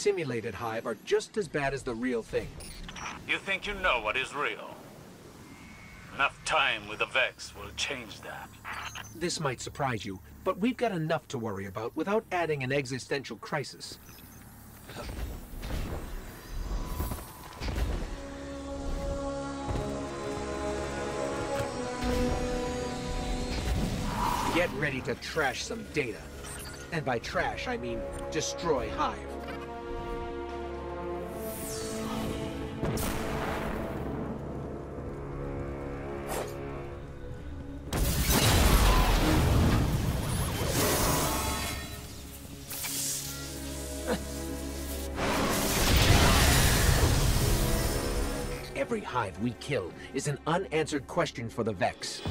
Simulated Hive are just as bad as the real thing. You think you know what is real? Time with the Vex will change that. This might surprise you, but we've got enough to worry about without adding an existential crisis. Get ready to trash some data. And by trash, I mean destroy Hive. Every hive we kill is an unanswered question for the Vex.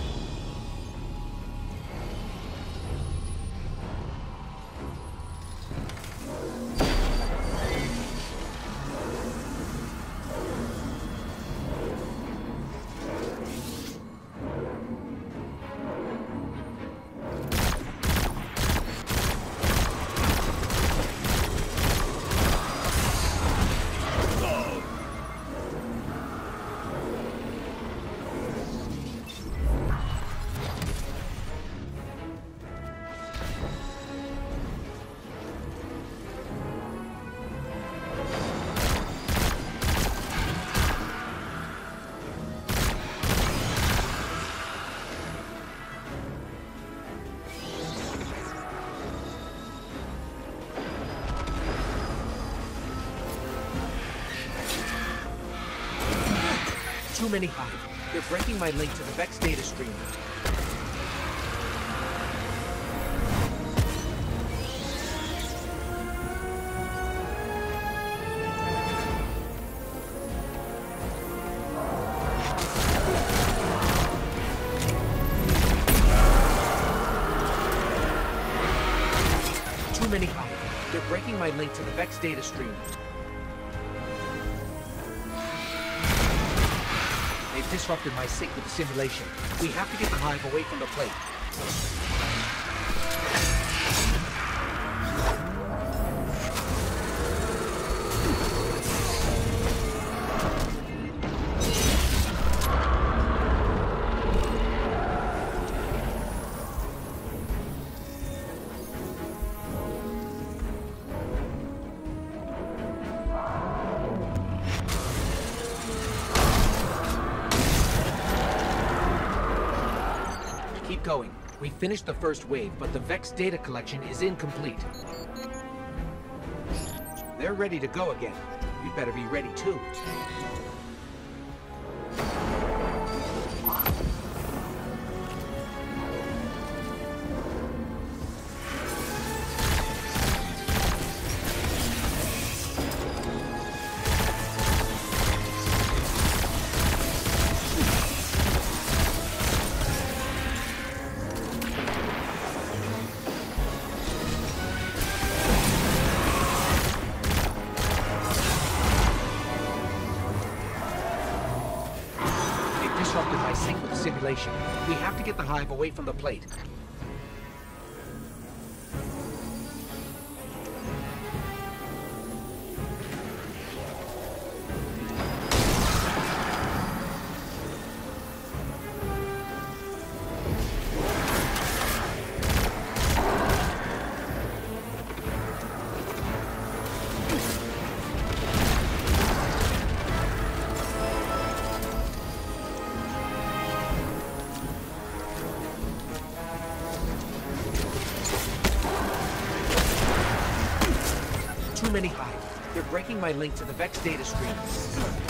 Too many hive. They're breaking my link to the Vex data stream. Too many hive. They're breaking my link to the Vex data stream. Disrupted my with the simulation. We have to get the hive away from the plate. Going. We finished the first wave, but the Vex data collection is incomplete. They're ready to go again. You'd better be ready too. My sync with the simulation. We have to get the hive away from the plate. My link to the Vex data stream.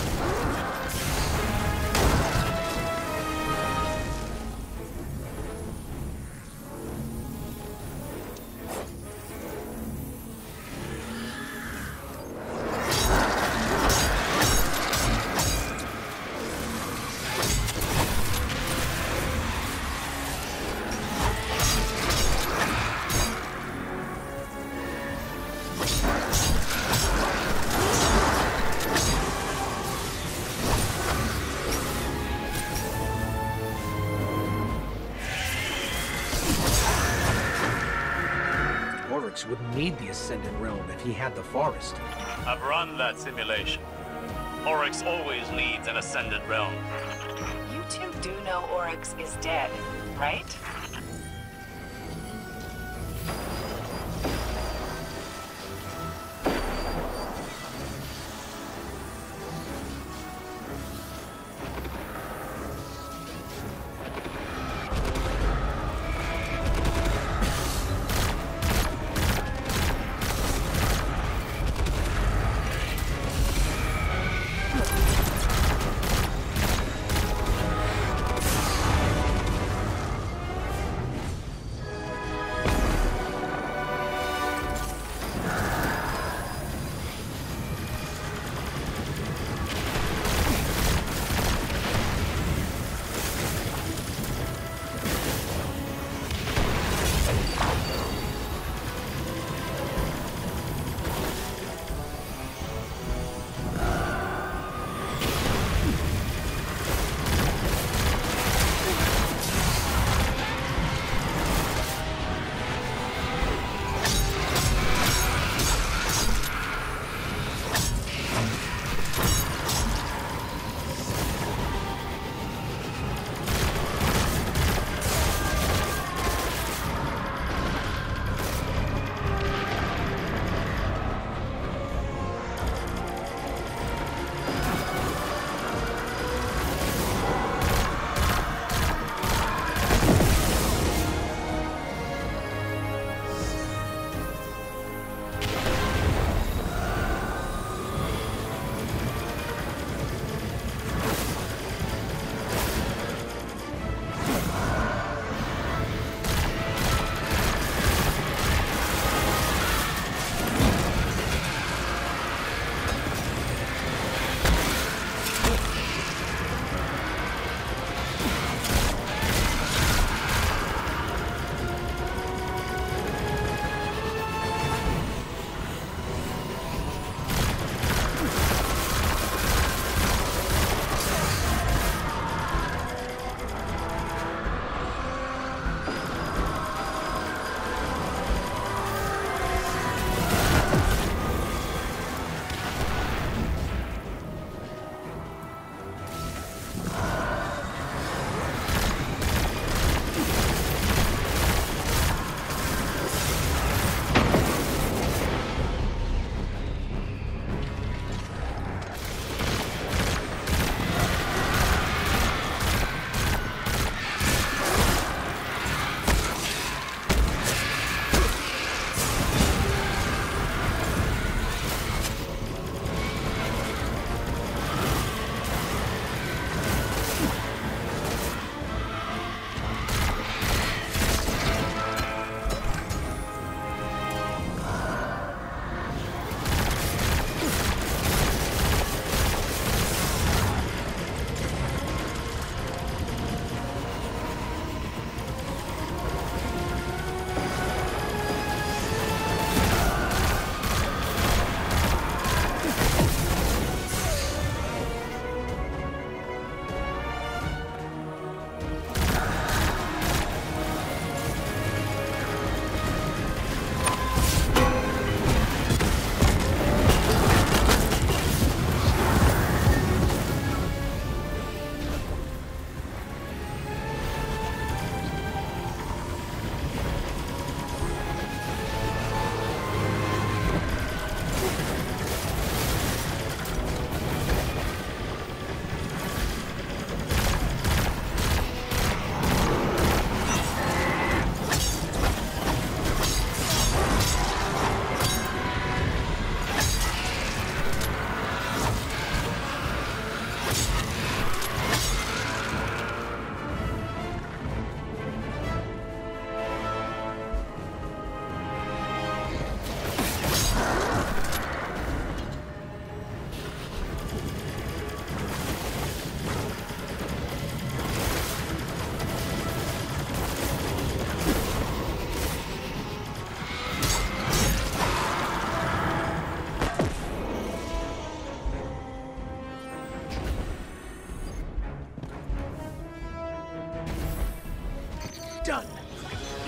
Oryx wouldn't need the Ascended Realm if he had the forest. I've run that simulation. Oryx always needs an Ascended Realm. You two do know Oryx is dead, right?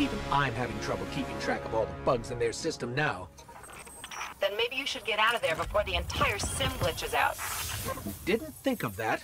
Even I'm having trouble keeping track of all the bugs in their system now. Then maybe you should get out of there before the entire sim glitches out. Didn't think of that.